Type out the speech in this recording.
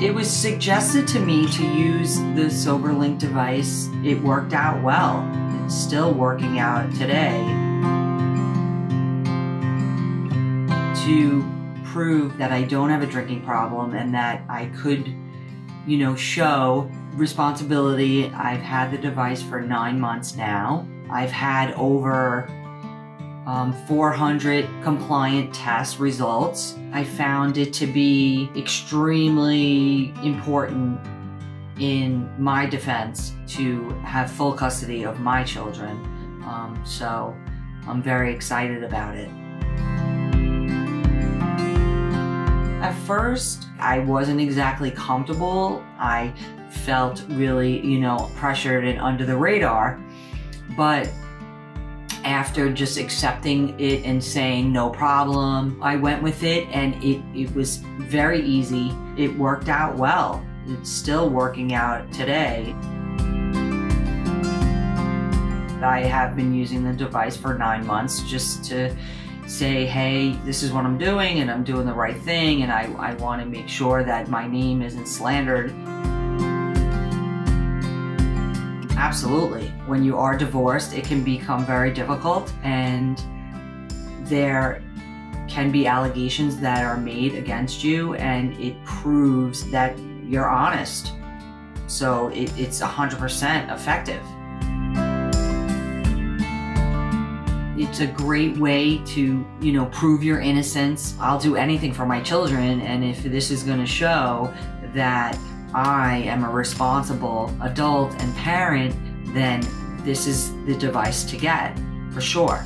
It was suggested to me to use the SoberLink device. It worked out well. It's still working out today. To prove that I don't have a drinking problem and that I could, you know, show responsibility. I've had the device for nine months now. I've had over um, 400 compliant test results. I found it to be extremely important in my defense to have full custody of my children. Um, so I'm very excited about it. At first, I wasn't exactly comfortable. I felt really, you know, pressured and under the radar. But after just accepting it and saying no problem, I went with it and it, it was very easy. It worked out well. It's still working out today. I have been using the device for nine months just to say, hey, this is what I'm doing and I'm doing the right thing and I, I want to make sure that my name isn't slandered. Absolutely. When you are divorced, it can become very difficult and there can be allegations that are made against you and it proves that you're honest. So it, it's 100% effective. It's a great way to, you know, prove your innocence. I'll do anything for my children and if this is going to show that I am a responsible adult and parent, then this is the device to get for sure.